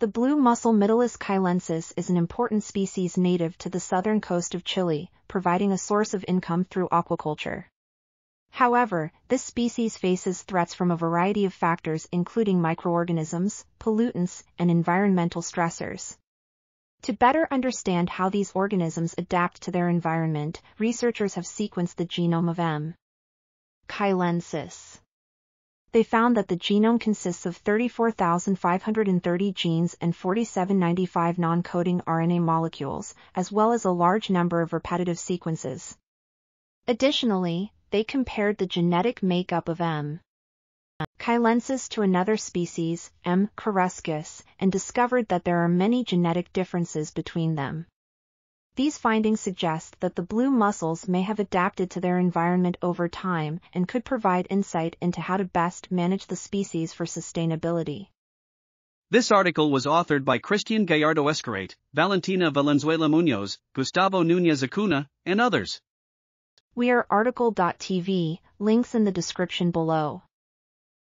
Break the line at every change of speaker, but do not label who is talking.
The blue mussel Mytilus chilensis is an important species native to the southern coast of Chile, providing a source of income through aquaculture. However, this species faces threats from a variety of factors including microorganisms, pollutants, and environmental stressors. To better understand how these organisms adapt to their environment, researchers have sequenced the genome of M. chilensis they found that the genome consists of 34,530 genes and 4795 non-coding RNA molecules, as well as a large number of repetitive sequences. Additionally, they compared the genetic makeup of M. chilensis to another species, M. coruscus, and discovered that there are many genetic differences between them. These findings suggest that the blue mussels may have adapted to their environment over time and could provide insight into how to best manage the species for sustainability.
This article was authored by Cristian Gallardo Escárate, Valentina Valenzuela Muñoz, Gustavo Nuñez Acuña, and others.
We are RTCL.TV, links in the description below.